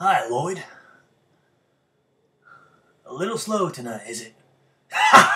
Hi, Lloyd. A little slow tonight, is it? Ha!